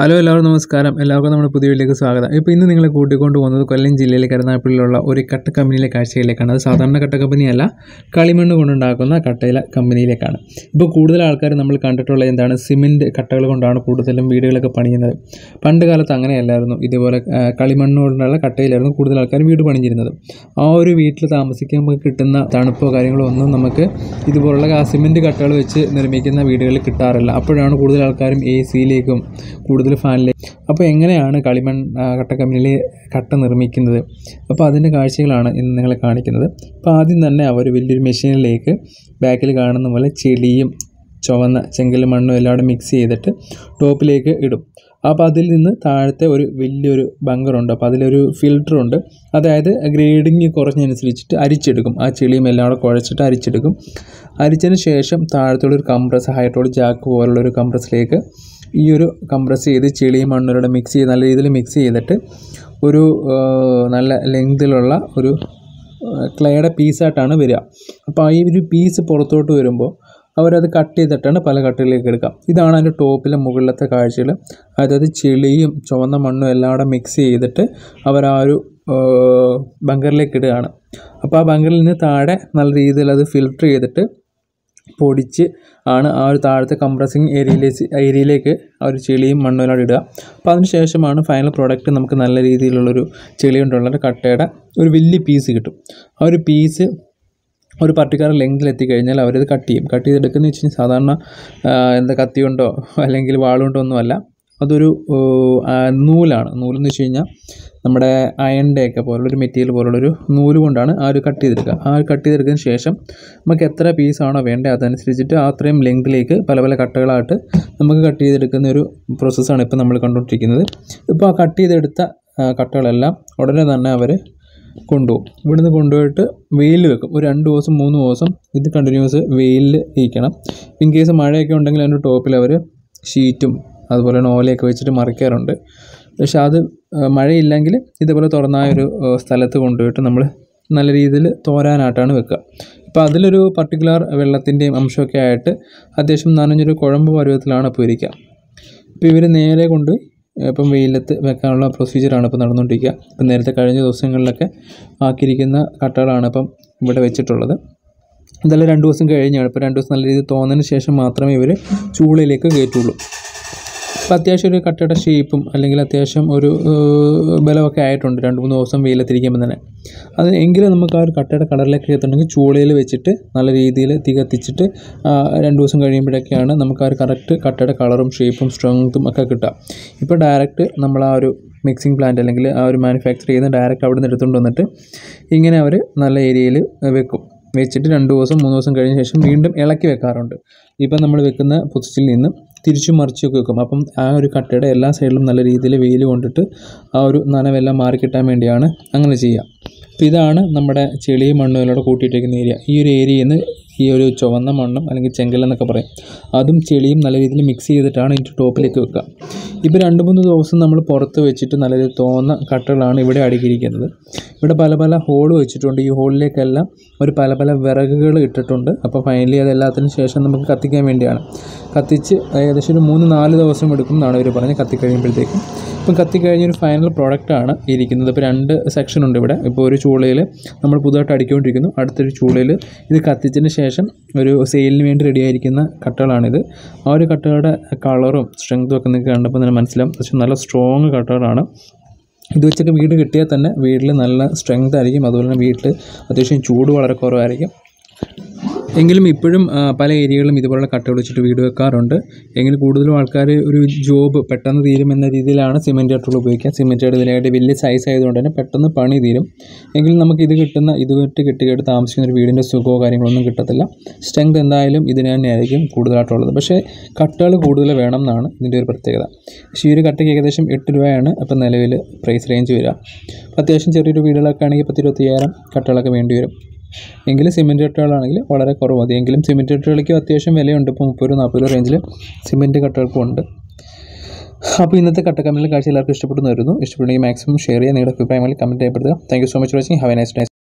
Hello എല്ലാവർക്കും നമസ്കാരം. എല്ലാവർക്കും നമ്മുടെ പുതിയ വീട്ടിലേക്ക് സ്വാഗതം. ഇപ്പോൾ ഇന്ന് നിങ്ങളെ കൂട്ടിക്കൊണ്ട് പോകുന്നത് കൊല്ലം ജില്ലയിലെ കരുനാപ്പിലുള്ള ഒരു കട്ട കമ്പനിയിലെ കാഴ്ചയിലേക്കാണ്. അത് സാധാരണ കട്ട കമ്പനിയല്ല കളിമണ്ണ് കൊണ്ടുണ്ടാക്കുന്ന കട്ടയില കമ്പനിയിലേക്കാണ്. ഇപ്പോൾ കൂടുതൽ ആൾക്കാർ നമ്മൾ കണ്ടിട്ടുള്ള എന്താണ് സിമെന്റ് കട്ടകൾ കൊണ്ടാണ് കൂടുതലും വീടുകളൊക്കെ പണിയുന്നത്. പണ്ട് കാലത്ത് അങ്ങനെയല്ലായിരുന്നു. ഇതുപോലെ കളിമണ്ണ് കൊണ്ടുള്ള കട്ടയിലായിരുന്നു കൂടുതൽ ആൾക്കാർ വീട് പണിഞ്ഞിരുന്നത്. ആ ഒരു വീട്ടിൽ താമസിക്കുമ്പോൾ കിട്ടുന്ന തണുപ്പോ കാര്യങ്ങളോ ഒന്നും നമുക്ക് ഇതുപോലുള്ള സിമെന്റ് കട്ടകൾ വെച്ച് നിർമ്മിക്കുന്ന വീടുകളിൽ കിട്ടാറില്ല. അപ്പോഴാണ് കൂടുതൽ ആൾക്കാരും എ സിയിലേക്കും കൂടുതൽ ഫാനിലേക്ക് അപ്പോൾ എങ്ങനെയാണ് കളിമൺ കട്ട കട്ട നിർമ്മിക്കുന്നത്? അപ്പോൾ അതിന്റെ കാഴ്ചകളാണ് ഇന്ന് നിങ്ങളെ കാണിക്കുന്നത്. അപ്പോൾ ആദ്യം തന്നെ അവർ വലിയൊരു മെഷീനിലേക്ക് ബാക്കിൽ കാണുന്ന പോലെ ചെളിയും ചുവന്ന ചെങ്കലും മണ്ണും എല്ലാം കൂടെ മിക്സ് ചെയ്തിട്ട് ടോപ്പിലേക്ക് ഇടും. അപ്പോൾ അതിൽ നിന്ന് താഴത്തെ ഒരു വലിയൊരു ബങ്കറുണ്ട് അപ്പോൾ അതിലൊരു ഫിൽറ്ററുണ്ട് അതായത് ഗ്രേഡിങ് കുറഞ്ഞനുസരിച്ചിട്ട് അരിച്ചെടുക്കും. ആ ചെളിയും എല്ലാം കൂടെ കുഴച്ചിട്ട് അരിച്ചെടുക്കും. അരിച്ചതിന് ശേഷം താഴത്തുള്ള ഒരു കംപ്രസ് ഹൈഡ്രോളിക് ജാക്ക് പോലുള്ളൊരു കംപ്രസിലേക്ക് ഈ ഒരു കംപ്രസ് ചെയ്ത് ചെളിയും മണ്ണൂടെ മിക്സ് ചെയ്ത് നല്ല രീതിയിൽ മിക്സ് ചെയ്തിട്ട് ഒരു നല്ല ലെങ്തിലുള്ള ഒരു ക്ലേയുടെ പീസായിട്ടാണ് വരിക. അപ്പോൾ ഈ ഒരു പീസ് പുറത്തോട്ട് വരുമ്പോൾ അവരത് കട്ട് ചെയ്തിട്ടാണ് പല കട്ടുകളിലേക്ക് എടുക്കുക. ഇതാണ് അതിന്റെ ടോപ്പിലെ മുകളിലത്തെ കാഴ്ചകൾ അതായത് ചെളിയും ചുവന്ന മണ്ണും എല്ലാം കൂടെ മിക്സ് ചെയ്തിട്ട് അവർ ആ ഒരു ബങ്കറിലേക്ക് ഇടുകയാണ്. അപ്പോൾ ആ ബങ്കറിൽ നിന്ന് താഴെ നല്ല രീതിയിൽ അത് ഫിൽട്ടർ ചെയ്തിട്ട് പൊടിച്ച് ആണ് ആ ഒരു താഴത്തെ കംപ്രസിങ് ഏരിയയിലേക്ക് ഏരിയയിലേക്ക് ആ ഒരു ചെളിയും മണ്ണും എല്ലാം ഇടുക. അപ്പോൾ അതിന് ശേഷമാണ് ഫൈനൽ പ്രോഡക്റ്റ് നമുക്ക് നല്ല രീതിയിലുള്ളൊരു ചെളി കൊണ്ടുള്ള കട്ടയുടെ ഒരു വലിയ പീസ് കിട്ടും. ആ ഒരു പീസ് ഒരു പർട്ടിക്കുലർ ലെങ്തിൽ എത്തിക്കഴിഞ്ഞാൽ അവരത് കട്ട് ചെയ്യും. കട്ട് ചെയ്തെടുക്കുന്നത് വെച്ച് കഴിഞ്ഞാൽ സാധാരണ എന്താ കത്തി കൊണ്ടോ അല്ലെങ്കിൽ വാളുകൊണ്ടോ ഒന്നുമല്ല. അതൊരു നൂലാണ്. നൂലെന്ന് വെച്ച് കഴിഞ്ഞാൽ നമ്മുടെ അയണ്ടയൊക്കെ പോലുള്ളൊരു മെറ്റീരിയൽ പോലുള്ളൊരു നൂൽ കൊണ്ടാണ് ആ ഒരു കട്ട് ചെയ്തെടുക്കുക. ആ ഒരു കട്ട് ചെയ്തെടുത്തതിന് ശേഷം നമുക്ക് എത്ര പീസാണോ വേണ്ടത് അതനുസരിച്ചിട്ട് അത്രയും ലെങ്തിലേക്ക് പല പല കട്ടകളായിട്ട് നമുക്ക് കട്ട് ചെയ്തെടുക്കുന്ന ഒരു പ്രോസസ്സാണ് ഇപ്പോൾ നമ്മൾ കണ്ടുകൊണ്ടിരിക്കുന്നത്. ഇപ്പോൾ ആ കട്ട് ചെയ്തെടുത്ത കട്ടകളെല്ലാം ഉടനെ തന്നെ അവർ കൊണ്ടുപോകും. ഇവിടുന്ന് കൊണ്ടുപോയിട്ട് വെയിൽ വെക്കും. ഒരു രണ്ട് ദിവസം മൂന്ന് ദിവസം ഇത് കണ്ടിന്യൂസ് വെയിലിൽ ഇരിക്കണം. ഇൻ കേസ് മഴയൊക്കെ ഉണ്ടെങ്കിൽ അതിന്റെ ടോപ്പിൽ അവർ ഷീറ്റും അതുപോലെ തന്നെ ഓലയൊക്കെ വെച്ചിട്ട് മറിക്കാറുണ്ട്. പക്ഷെ അത് മഴയില്ലെങ്കിൽ ഇതേപോലെ തുറന്നായ ഒരു സ്ഥലത്ത് കൊണ്ടുപോയിട്ട് നമ്മൾ നല്ല രീതിയിൽ തോരാനായിട്ടാണ് വെക്കുക. ഇപ്പോൾ അതിലൊരു പർട്ടിക്കുലർ വെള്ളത്തിന്റെയും അംശമൊക്കെ ആയിട്ട് അത്യാവശ്യം നനഞ്ഞൊരു കുഴമ്പ് പരുവത്തിലാണ് ഇപ്പോൾ ഇരിക്കുക. ഇപ്പോൾ ഇവർ നേരെ കൊണ്ട് ഇപ്പം വെയിലത്ത് വെക്കാനുള്ള പ്രൊസീജിയറാണ് ഇപ്പോൾ നടന്നുകൊണ്ടിരിക്കുക. ഇപ്പം നേരത്തെ കഴിഞ്ഞ ദിവസങ്ങളിലൊക്കെ ആക്കിയിരിക്കുന്ന കട്ടകളാണ് ഇപ്പം ഇവിടെ വെച്ചിട്ടുള്ളത്. ഇതെല്ലാം രണ്ട് ദിവസം കഴിഞ്ഞാണ്. ഇപ്പോൾ രണ്ട് ദിവസം നല്ല രീതിയിൽ തോന്നതിന് ശേഷം മാത്രമേ ഇവർ ചൂളയിലേക്ക് കയറ്റുള്ളൂ. അപ്പോൾ അത്യാവശ്യം ഒരു കട്ടയുടെ ഷേപ്പും അല്ലെങ്കിൽ അത്യാവശ്യം ഒരു ബലമൊക്കെ ആയിട്ടുണ്ട്. രണ്ട് മൂന്ന് ദിവസം വെയിലത്തിരിക്കുമ്പോൾ തന്നെ. അത് എങ്കിലും നമുക്ക് ആ ഒരു കട്ടയുടെ കളറിലേക്ക് എത്തണമെങ്കിൽ ചൂളയിൽ വെച്ചിട്ട് നല്ല രീതിയിൽ തികത്തിച്ചിട്ട് രണ്ട് ദിവസം കഴിയുമ്പോഴൊക്കെയാണ് നമുക്ക് ആ ഒരു കറക്റ്റ് കട്ടയുടെ കളറും ഷേപ്പും സ്ട്രെങ്ത്തും ഒക്കെ കിട്ടുക. ഇപ്പോൾ ഡയറക്റ്റ് നമ്മൾ ആ ഒരു മിക്സിംഗ് പ്ലാന്റ് അല്ലെങ്കിൽ ആ ഒരു മാനുഫാക്ചർ ചെയ്യുന്ന ഡയറക്റ്റ് അവിടെ നിന്ന് എടുത്തുകൊണ്ട് വന്നിട്ട് ഇങ്ങനെ അവർ നല്ല ഏരിയയിൽ വെക്കും. വെച്ചിട്ട് രണ്ട് ദിവസം മൂന്ന് ദിവസം കഴിഞ്ഞ ശേഷം വീണ്ടും ഇളക്കി വെക്കാറുണ്ട്. ഇപ്പം നമ്മൾ വെക്കുന്ന പൊസിച്ചിൽ നിന്ന് തിരിച്ചു മറിച്ചൊക്കെ വെക്കും. അപ്പം ആ ഒരു കട്ടയുടെ എല്ലാ സൈഡിലും നല്ല രീതിയിൽ വെയിൽ കൊണ്ടിട്ട് ആ ഒരു നനവെല്ലാം മാറിക്കിട്ടാൻ വേണ്ടിയാണ് അങ്ങനെ ചെയ്യുക. അപ്പോൾ ഇതാണ് നമ്മുടെ ചെളിയും മണ്ണും എല്ലാം കൂടെ കൂട്ടിയിട്ടിരിക്കുന്ന ഏരിയ ഈ ഒരു ഏരിയയിൽ നിന്ന് ഈ ഒരു ചുവന്ന മണ്ണും അല്ലെങ്കിൽ ചെങ്കലെന്നൊക്കെ പറയും. അതും ചെളിയും നല്ല രീതിയിൽ മിക്സ് ചെയ്തിട്ടാണ് ഇതിന്റെ ടോപ്പിലേക്ക് വെക്കുക. ഇപ്പോൾ രണ്ട് മൂന്ന് ദിവസം നമ്മൾ പുറത്ത് വെച്ചിട്ട് നല്ല രീതിയിൽ തോന്ന കട്ടകളാണ് ഇവിടെ അടുക്കിയിരിക്കുന്നത്. ഇവിടെ പല പല ഹോൾ വെച്ചിട്ടുണ്ട്. ഈ ഹോളിലേക്കെല്ലാം ഒരു പല പല വിറകുകൾ ഇട്ടിട്ടുണ്ട്. അപ്പോൾ ഫൈനലി അതെല്ലാത്തിനും ശേഷം നമുക്ക് കത്തിക്കാൻ വേണ്ടിയാണ്. കത്തിച്ച് ഏകദേശം ഒരു മൂന്ന് നാല് ദിവസം എടുക്കും എന്നാണ് ഇവർ പറഞ്ഞത് കത്തിക്കഴിയുമ്പോഴത്തേക്കും. ഇപ്പം കത്തിക്കഴിഞ്ഞൊരു ഫൈനൽ പ്രോഡക്റ്റാണ് ഇരിക്കുന്നത്. ഇപ്പോൾ രണ്ട് സെക്ഷൻ ഉണ്ട് ഇവിടെ. ഇപ്പോൾ ഒരു ചൂളയിൽ നമ്മൾ പുതുതായിട്ട് അടിക്കൊണ്ടിരിക്കുന്നു. അടുത്തൊരു ചൂളയിൽ ഇത് കത്തിച്ചതിന് ശേഷം ഒരു സെയിലിന് വേണ്ടി റെഡി ആയിരിക്കുന്ന കട്ടകളാണിത്. ആ ഒരു കട്ടകളുടെ കളറും സ്ട്രെങ്തും ഒക്കെ നിങ്ങൾക്ക് കണ്ടപ്പോൾ തന്നെ മനസ്സിലാവും. പക്ഷേ നല്ല സ്ട്രോങ് കട്ടകളാണ്. ഇത് വെച്ചൊക്കെ വീട് കിട്ടിയാൽ തന്നെ വീട്ടിൽ നല്ല സ്ട്രെങ്ത് ആയിരിക്കും. അതുപോലെ തന്നെ വീട്ടിൽ അത്യാവശ്യം ചൂട് വളരെ കുറവായിരിക്കും. എങ്കിലും ഇപ്പോഴും പല ഏരിയകളിലും ഇതുപോലുള്ള കട്ടകൾ വെച്ചിട്ട് വീട് വെക്കാറുണ്ട്. എങ്കിലും കൂടുതലും ആൾക്കാർ ഒരു ജോബ് പെട്ടെന്ന് തീരും എന്ന രീതിയിലാണ് സിമെന്റ് കട്ടകൾ ഉപയോഗിക്കുക. സിമെന്റ് കട്ട ഇതിനായിട്ട് വലിയ സൈസ് ആയതുകൊണ്ട് തന്നെ പെട്ടെന്ന് പണി തീരും. എങ്കിലും നമുക്ക് ഇത് കിട്ടുന്ന ഇത് വിട്ട് കെട്ടിക്കെട്ട് താമസിക്കുന്ന ഒരു വീടിന്റെ സുഖമോ കാര്യങ്ങളൊന്നും കിട്ടത്തില്ല. സ്ട്രെങ്ത് എന്തായാലും ഇതിന് തന്നെയായിരിക്കും കൂടുതലായിട്ടുള്ളത്. പക്ഷേ കട്ടുകൾ കൂടുതൽ വേണം എന്നാണ് ഇതിന്റെ ഒരു പ്രത്യേകത. പക്ഷേ ഈ ഒരു കട്ടയ്ക്ക് ഏകദേശം എട്ട് രൂപയാണ് ഇപ്പം നിലവിൽ പ്രൈസ് റേഞ്ച് വരിക. അത്യാവശ്യം ചെറിയൊരു വീടുകളൊക്കെ ആണെങ്കിൽ പത്ത് ഇരുപത്തയ്യായിരം കട്ടകളൊക്കെ വേണ്ടി വരും. എങ്കിലും സിമെന്റ് കട്ടകളാണെങ്കിൽ വളരെ കുറവ്. മതി എങ്കിലും സിമെന്റ് കട്ടകൾക്ക് അത്യാവശ്യം വിലയുണ്ട്. ഇപ്പോൾ മുപ്പത് രൂപ നാൽപ്പത് രൂപ റേഞ്ചിൽ സിമെന്റ് കട്ടകൾക്കും ഉണ്ട്. അപ്പോൾ ഇന്നത്തെ കട്ടക്കമ്മിലെ കാഴ്ച എല്ലാവർക്കും ഇഷ്ടപ്പെട്ടു വരുന്നു ഇഷ്ടപ്പെടുന്നെങ്കിൽ മാക്സിമം ഷെയർ ചെയ്യുക. നിങ്ങളുടെ അഭിപ്രായങ്ങളിൽ comment ചെയ്യപ്പെടുക thank you so much watching have a nice day